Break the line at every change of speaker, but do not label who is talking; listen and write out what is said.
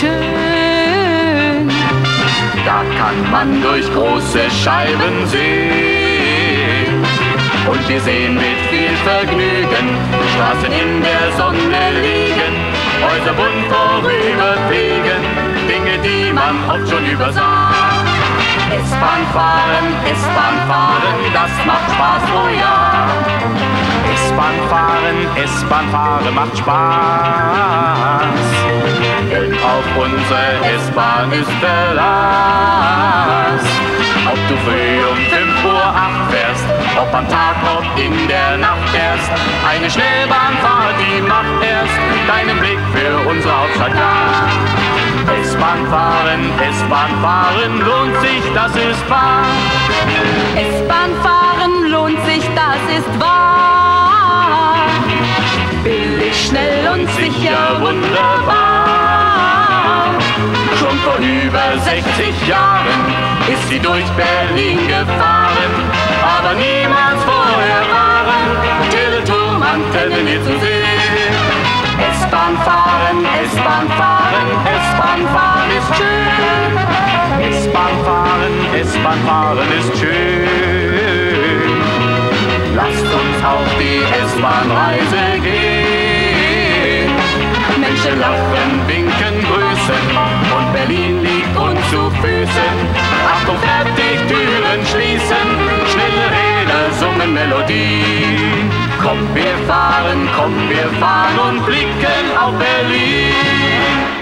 schön.
Da kann man durch große Scheiben sehen. Und wir sehen mit viel Vergnügen Straßen in der Sonne liegen, Häuser bunt vorüberfliegen, Dinge, die man oft schon übersah. S-Bahn fahren, S-Bahn fahren, das macht Spaß, oh ja.
S-Bahn fahren, S-Bahn fahren macht Spaß.
Unsere S-Bahn ist Verlass. Ob du früh um 5 Uhr 8 fährst, ob am Tag, ob in der Nacht erst, eine Schnellbahnfahrt, die macht erst deinen Blick für unsere Hauptstadt klar. S-Bahn fahren, S-Bahn fahren, lohnt sich, das ist wahr.
S-Bahn
über 60 Jahren ist sie durch Berlin gefahren, aber niemals vorher waren Teleturm-Antennen hier zu sehen. S-Bahn fahren, S-Bahn fahren, S-Bahn fahren ist schön.
S-Bahn fahren, S-Bahn fahren ist schön.
Lasst uns auf die S-Bahn-Reise gehen. Menschen lachen, winken, grüßen und Berlin zu Füßen. Achtung, fertig, Türen schließen, schnelle Räder summen Melodie. Komm, wir fahren, komm, wir fahren und blicken auf Berlin.